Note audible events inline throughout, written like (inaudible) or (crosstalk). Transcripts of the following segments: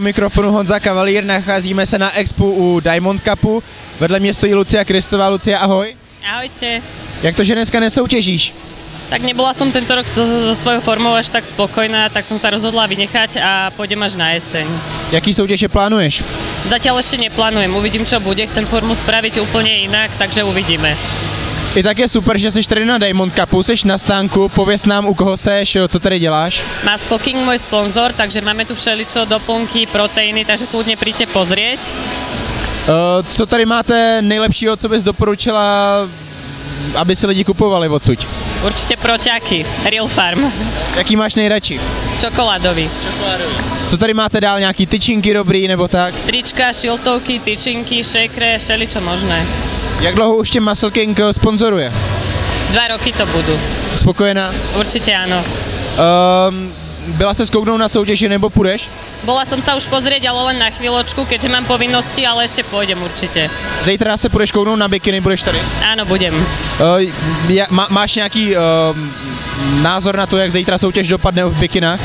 U mikrofonu Honza Kavalír, nacházíme se na Expo u Diamond Cupu. Vedle mě stojí Lucia Kristová. Lucia, ahoj. Ahojte. Jak to, že dneska nesoutěžíš? Tak nebola som tento rok so, so svojou formou až tak spokojná, tak som sa rozhodla vynechať a pôjdem až na jeseň. Jaký soutěže plánuješ? Zatiaľ ešte neplánujem, uvidím čo bude, chcem formu spraviť úplne inak, takže uvidíme. I tak je super, že jsi tady na Diamond Cupu, jsi na stánku, pověs nám, u koho seš, co tady děláš. Muscle King môj sponzor, takže máme tu všeličo, doplnky, proteíny, takže kľudne príďte pozrieť. Uh, co tady máte nejlepšího, co bys doporučila, aby si lidi kupovali odsud? Určite proťaky, Real Farm, Jaký máš nejradši? čokoládový. Co tady máte dál, nějaký tyčinky dobrý nebo tak? Trička, šiltovky, tyčinky, šekre, všeličo možné. Jak dlouho už tě Muscle King sponzoruje? Dva roky to budú. Spokojená? Určite áno. Um, byla se skouknout na soutěži nebo půjdeš? Bola som sa už pozrieť, ale len na chvíľočku, keďže mám povinnosti, ale ešte pôjdem určite. Zítra se půjdeš kouknout na bikiny, budeš tady? Áno, budem. Uh, ja, má, máš nějaký uh, názor na to, jak zítra soutěž dopadne v bikinách?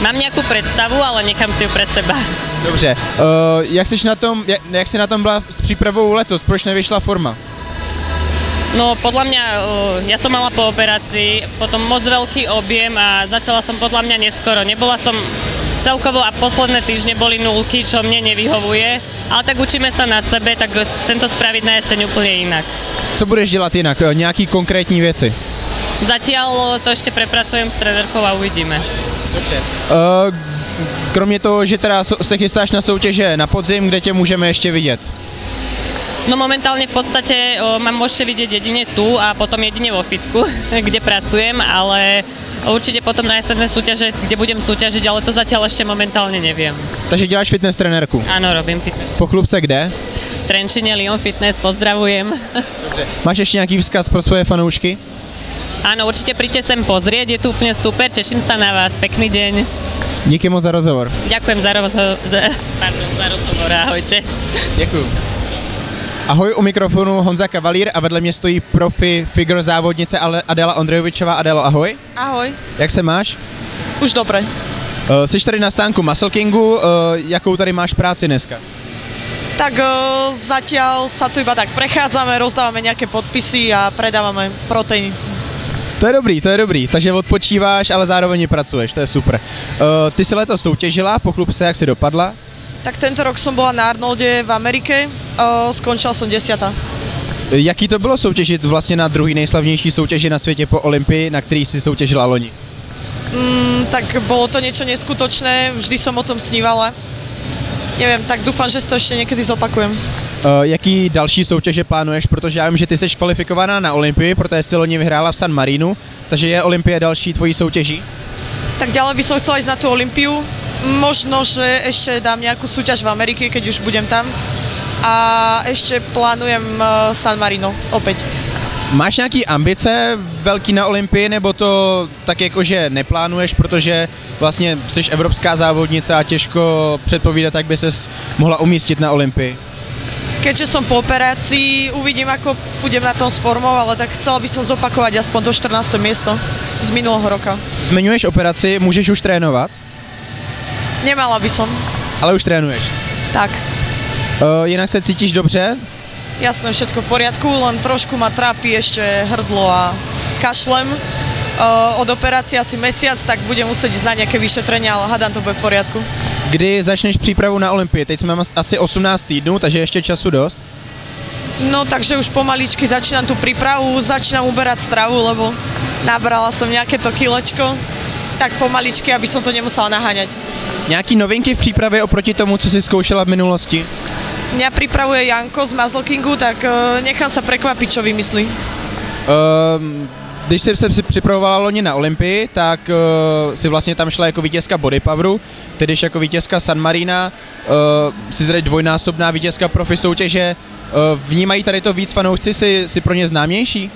Mám nejakú predstavu, ale nechám si ju pre seba. Dobře. Uh, jak, jsi na tom, jak, jak jsi na tom byla s přípravou letos? Proč nevyšla forma? No podľa mňa, uh, ja som mala po operácii, potom moc veľký objem a začala som podľa mňa neskoro. Nebola som celkovo a posledné týždne boli nulky, čo mne nevyhovuje, ale tak učíme sa na sebe, tak chcem to spraviť na jeseň úplne inak. Co budeš dělat jinak? Eh, Nějaký konkrétní věci? Zatiaľ to ešte prepracujem s trenérkou a uvidíme. Uh, kromě toho, že teda se chystáš na soutěže na podzim, kde tě můžeme ještě vidět? No momentálne v podstate o, ma môžete vidieť jedine tu a potom jedine vo fitku, (laughs) kde pracujem, ale určite potom na jesenné súťaže, kde budem súťažiť, ale to zatiaľ ešte momentálne neviem. Takže děláš fitness trenérku. Áno, robím fitness. Pochlub se kde? V Trenčine Lyon Fitness, pozdravujem. (laughs) Dobře. Máš ještě nějaký vzkaz pro svoje fanoušky? Áno, určite príďte sem pozrieť, je tu úplne super, teším sa na vás, pekný deň. Díky moc za rozhovor. Ďakujem za, rozho- za, pardon, za rozhovor, ahojte. Děkuju. Ahoj, u mikrofonu Honza Kavalír a vedle mě stojí profi figure závodnice Adela Ondrejovičová. Adelo, ahoj. Ahoj. Jak se máš? Už dobre. Uh, jsi tady na stánku Muscle Kingu, uh, jakou tady máš práci dneska? Tak uh, zatiaľ sa tu iba tak prechádzame, rozdávame nejaké podpisy a predávame proteíny. To je dobrý, to je dobrý. Takže odpočíváš, ale zároveň i pracuješ, to je super. Uh, ty si letos soutěžila, pochlup se, jak si dopadla. Tak tento rok som bola na Arnolde v Amerike, uh, skončila som desiata. Jaký to bylo soutěžit vlastně na druhý nejslavnější soutěži na světě po Olympii, na který si soutěžila loni? Mm, tak bolo to niečo neskutočné, vždy som o tom snívala. Neviem, tak dúfam, že si to ešte niekedy zopakujem. Uh, jaký další soutěže plánuješ, protože já vím, že ty jsi kvalifikovaná na Olympii, protože jsi loni vyhrála v San Marinu, takže je Olympie další tvojí soutěží? Tak ďalej by som chcela ísť na tú Olympiu. Možno, že ešte dám nejakú súťaž v Amerike, keď už budem tam. A ešte plánujem uh, San Marino opäť. Máš nějaký ambice velký na Olympii, nebo to tak jakože neplánuješ, protože vlastně jsi evropská závodnice a těžko předpovídat, jak by ses mohla umístit na Olympii? Keďže som po operácii, uvidím, ako budem na tom s formou, ale tak chcela by som zopakovať aspoň to 14. miesto z minulého roka. Zmiňuješ operaci, můžeš už trénovat, Nemala by som. ale už trénuješ. Tak, Uh, jinak se cítíš dobře? jasné, všetko v poriadku, len trošku ma trápi ešte hrdlo a kašlem. Uh, od operácie asi mesiac, tak budem musieť ísť na nejaké vyšetrenie, ale hádam to bude v poriadku. Kdy začneš přípravu na Olympii? Teď jsme as- asi 18 týdnů, takže ještě času dost. No takže už pomaličky začínam tú prípravu, začínam uberať stravu, lebo nabrala som nejaké to kilečko, tak pomaličky, aby som to nemusela naháňať. Nějaký novinky v přípravě oproti tomu, co jsi zkoušela v minulosti? Mňa pripravuje Janko z Muscle Kingu, tak uh, nechám sa prekvapiť, čo vymyslí. Um, když jsi se při- připravovala loni na Olympii, tak uh, si vlastně tam šla jako vítězka bodypoweru, tedy jako vítězka San Marina, uh, si tedy dvojnásobná vítězka profi soutěže. Uh, vnímají tady to víc fanoušci, si, si pro ně známější?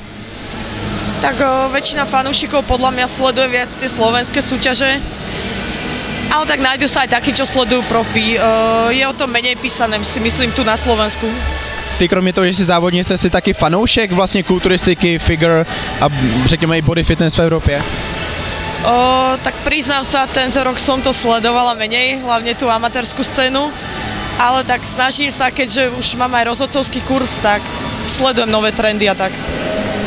Tak uh, väčšina fanúšikov podľa mňa sleduje viac tie slovenské súťaže, ale tak nájdu sa aj takí, čo sledujú profi. Uh, je o tom menej písané, si myslím, tu na Slovensku. Ty kromě toho, že jsi závodnice, jsi taky fanoušek vlastně kulturistiky, figure a řekněme i body fitness v Evropě? O, tak priznám sa, tento rok som to sledovala menej, hlavne tú amatérskú scénu, ale tak snažím sa, keďže už mám aj rozhodcovský kurz, tak sledujem nové trendy a tak.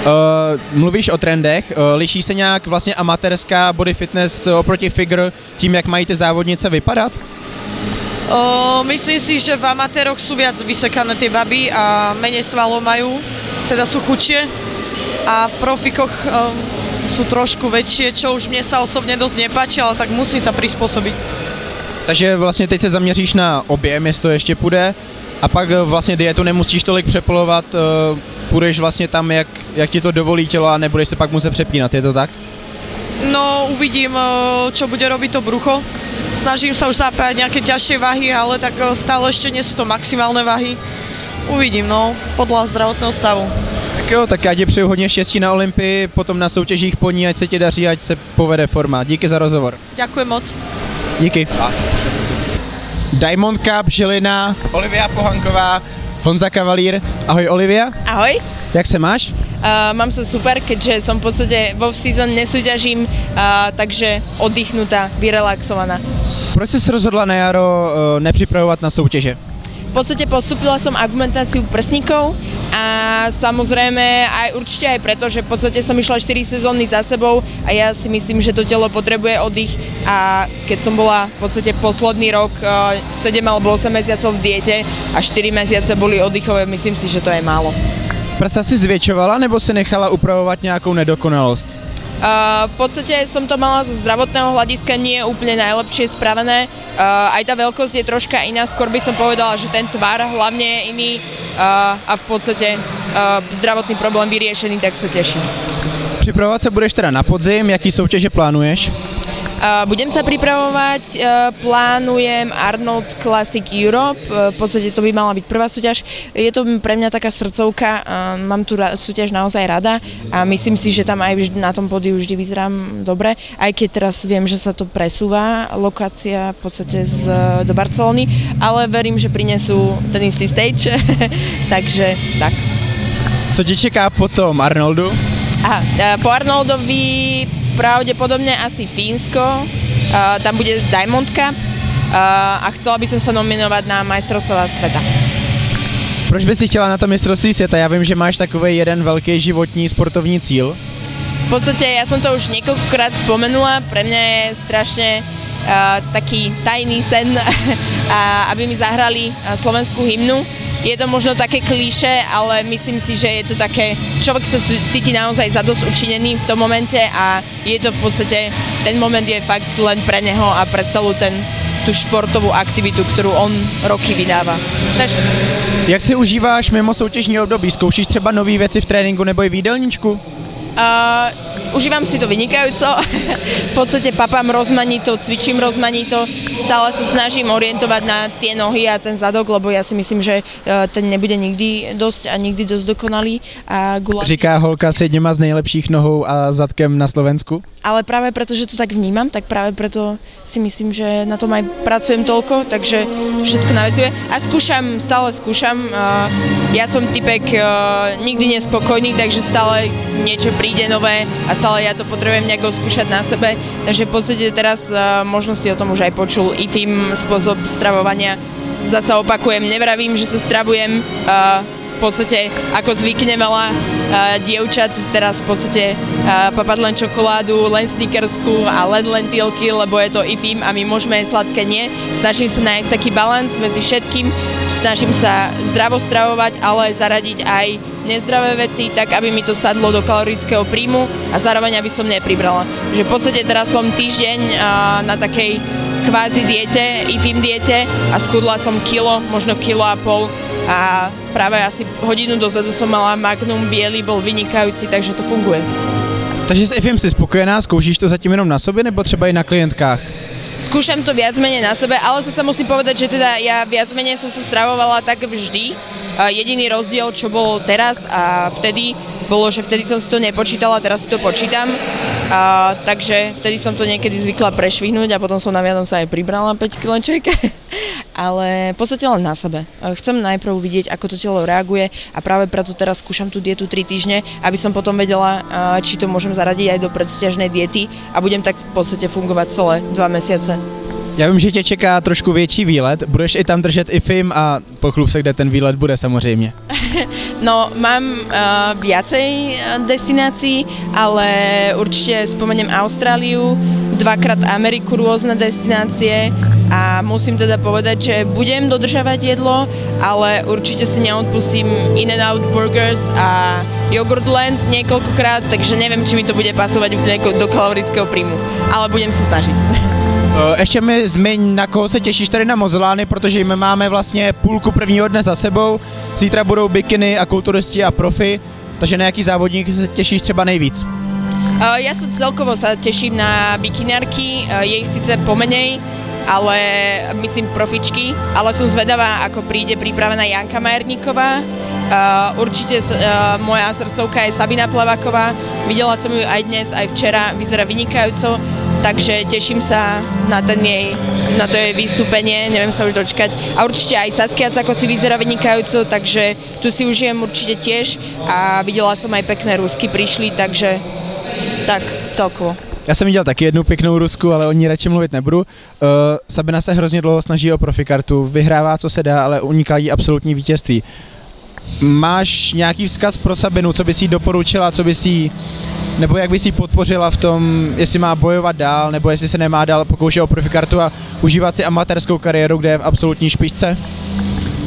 Uh, mluvíš o trendech, uh, liší se nějak vlastně amatérská body fitness oproti figure tím, jak mají ty závodnice vypadat? O, myslím si, že v amatéroch sú viac vysekané tie baby a menej svalov majú, teda sú chudšie a v profikoch um, sú trošku väčšie, čo už mne sa osobne dosť nepáči, ale tak musím sa prispôsobiť. Takže vlastně teď se zaměříš na objem, jestli to ještě půjde, a pak eh, vlastně dietu nemusíš tolik přepolovat, uh, půjdeš vlastně tam, jak, jak ti to dovolí tělo a nebudeš se pak muset přepínat, je to tak? No, uvidím, čo bude robiť to brucho. Snažím sa už zapájať nejaké ťažšie váhy, ale tak uh, stále ešte nie sú to maximálne váhy. Uvidím, no, podľa zdravotného stavu. Tak jo, tak já ti přeju hodně štěstí na Olympii, potom na soutěžích po ní, ať se ti daří, ať se povede forma. Díky za rozhovor. Ďakujem moc. Díky. Diamond Cup, Žilina, Olivia Pohanková, Honza Kavalír. Ahoj Olivia, Ahoj, jak se máš? Uh, mám sa super, keďže som v podstate vo season nesúťažím, uh, takže oddychnutá, vyrelaxovaná. Proč jsi se rozhodla na jaro uh, nepřipravovat na soutěže? V podstate postupila som argumentáciu prsníkov a samozrejme aj určite aj preto, že v podstate som išla 4 sezóny za sebou a ja si myslím, že to telo potrebuje oddych a keď som bola v podstate posledný rok uh, 7 alebo 8 mesiacov v diete a 4 mesiace boli oddychové, myslím si, že to je málo. Prsa si zvětšovala nebo si nechala upravovat nějakou nedokonalost? Uh, v podstate som to mala zo zdravotného hľadiska nie úplne najlepšie spravené. Uh, aj tá veľkosť je troška iná, skôr by som povedala, že ten tvar hlavne je iný uh, a v podstate uh, zdravotný problém vyriešený, tak sa teším. Připravovat se budeš teda na podzim, jaký soutěže plánuješ? Uh, budem sa pripravovať, uh, plánujem Arnold Classic Europe, uh, v podstate to by mala byť prvá súťaž. Je to pre mňa taká srdcovka, mám ra- súťaž naozaj rada a myslím si, že tam aj na tom pódiu vždy vyzerám dobre, aj keď teraz viem, že sa to presúva, lokácia v podstate z, do Barcelony, ale verím, že prinesú ten istý stage, (laughs) takže tak. Co ti čeká potom, Arnoldu? Aha, e, po Arnoldovi pravdepodobne asi Fínsko, e, tam bude Diamond Cup e, a chcela by som sa nominovať na majstrovstvá sveta. Proč bys si chtěla na to mistrovství světa? Já vím, že máš takový jeden velký životní sportovní cíl. V podstate ja som to už niekoľkokrát spomenula, pre mňa je strašne uh, taký tajný sen, (laughs) a aby mi zahrali slovenskú hymnu. Je to možno také klíše, ale myslím si, že je to také, človek sa c- cíti naozaj zadosť učinený v tom momente a je to v podstate, ten moment je fakt len pre neho a pre celú ten, tú športovú aktivitu, ktorú on roky vydáva. Takže Jak si užíváš mimo soutěžní období? Zkoušíš třeba nové věci v tréninku nebo i v jídelníčku? Uh, užívam si to vynikajúco. (laughs) v podstate papám rozmanito, cvičím rozmanito, stále sa snažím orientovať na tie nohy a ten zadok, lebo ja si myslím, že uh, ten nebude nikdy dosť a nikdy dosť dokonalý. A guláš, Říká holka s jedněma z nejlepších nohou a zadkem na Slovensku. Ale práve preto, že to tak vnímam, tak práve preto si myslím, že na tom aj pracujem toľko, takže všetko navezuje. A skúšam, stále skúšam. Ja som typek uh, nikdy nespokojný, takže stále niečo príde nové a stále ja to potrebujem nejako skúšať na sebe. Takže v podstate teraz uh, možno si o tom už aj počul IFIM spôsob stravovania. Zasa opakujem, nevravím, že sa stravujem uh, v podstate ako zvykne veľa uh, dievčat teraz v podstate uh, papať len čokoládu, len snickersku a len lentilky, lebo je to IFIM a my môžeme aj sladké nie. Snažím sa nájsť taký balans medzi všetkým, snažím sa zdravo stravovať, ale zaradiť aj nezdravé veci, tak aby mi to sadlo do kalorického príjmu a zároveň aby som nepribrala. Že v podstate teraz som týždeň uh, na takej kvázi diete, IFIM diete a schudla som kilo, možno kilo a pol a práve asi hodinu dozadu som mala Magnum biely, bol vynikajúci, takže to funguje. Takže s IFIM jsi spokojená, zkoušíš to zatím jenom na sobě nebo třeba i na klientkách? Skúšam to viac menej na sebe, ale zase musím povedať, že teda ja viac menej som sa stravovala tak vždy, jediný rozdiel, čo bolo teraz a vtedy, bolo, že vtedy som si to nepočítala, teraz si to počítam. Uh, takže vtedy som to niekedy zvykla prešvihnúť a potom som na Vianoce aj pribrala 5 kileček. (laughs) Ale v podstate len na sebe. Chcem najprv vidieť, ako to telo reaguje a práve preto teraz skúšam tú dietu 3 týždne, aby som potom vedela, či to môžem zaradiť aj do predsťažnej diety a budem tak v podstate fungovať celé 2 mesiace. Já vím, že tě čeká trošku větší výlet, budeš i tam držet i film a pochlup se, kde ten výlet bude samozřejmě. (laughs) No, mám uh, viacej uh, destinácií, ale určite spomeniem Austráliu, dvakrát Ameriku, rôzne destinácie a musím teda povedať, že budem dodržavať jedlo, ale určite si neodpustím In-N-Out Burgers a Yogurtland niekoľkokrát, takže neviem, či mi to bude nejako do kalorického príjmu, ale budem sa snažiť. (laughs) Eh, Ještě mi zmiň, na koho se těšíš tady na Mozolány, protože my máme vlastně půlku prvního dne za sebou, zítra budou bikiny a kulturisti a profi, takže na jaký závodník se těšíš třeba nejvíc? Uh, ja sa celkovo sa teším na bikiniarky, uh, je ich síce pomenej, ale myslím profičky, ale som zvedavá, ako príde pripravená Janka Majerníková. Určite uh, moja srdcovka je Sabina Plavaková, videla som ju aj dnes, aj včera, vyzerá vynikajúco, takže teším sa na, ten jej, na to jej vystúpenie, neviem sa už dočkať. A určite aj Saskia Cakoci vyzerá vynikajúco, takže tu si užijem určite tiež a videla som aj pekné rusky prišli, takže tak celkovo. Já jsem viděl taky jednu pěknou Rusku, ale o ní radši mluvit nebudu. Uh, Sabina se hrozně dlouho snaží o profikartu, vyhrává co se dá, ale uniká jí absolutní vítězství. Máš nějaký vzkaz pro Sabinu, co bys jí doporučila, co bys jí, nebo jak bys jí podpořila v tom, jestli má bojovat dál, nebo jestli se nemá dál pokoušet o profikartu a užívat si amatérskou kariéru, kde je v absolutní špičce?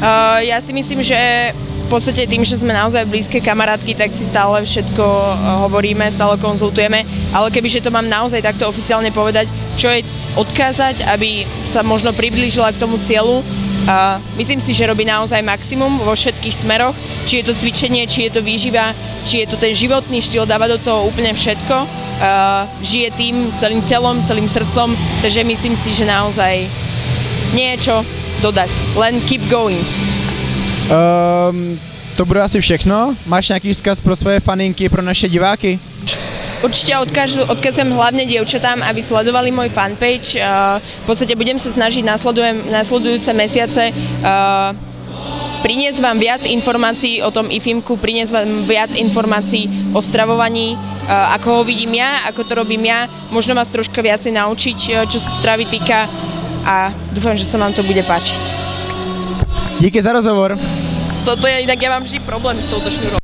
Uh, ja si myslím, že v podstate tým, že sme naozaj blízke kamarátky, tak si stále všetko uh, hovoríme, stále konzultujeme, ale kebyže to mám naozaj takto oficiálne povedať, čo je odkázať, aby sa možno priblížila k tomu cieľu, myslím si, že robí naozaj maximum vo všetkých smeroch, či je to cvičenie, či je to výživa, či je to ten životný štýl, dáva do toho úplne všetko, žije tým celým telom, celým srdcom, takže myslím si, že naozaj niečo dodať, len keep going. Um, to bude asi všechno. Máš nějaký vzkaz pro svoje faninky, pro naše diváky? Určite odkážu, odkazujem hlavne dievčatám, aby sledovali môj fanpage. Uh, v podstate budem sa snažiť následujúce mesiace uh, priniesť vám viac informácií o tom IFIMku, priniesť vám viac informácií o stravovaní, uh, ako ho vidím ja, ako to robím ja, možno vás troška viacej naučiť, čo sa stravy týka a dúfam, že sa vám to bude páčiť. Díky za rozhovor. Toto je inak, ja mám vždy problém s touto šnúrou.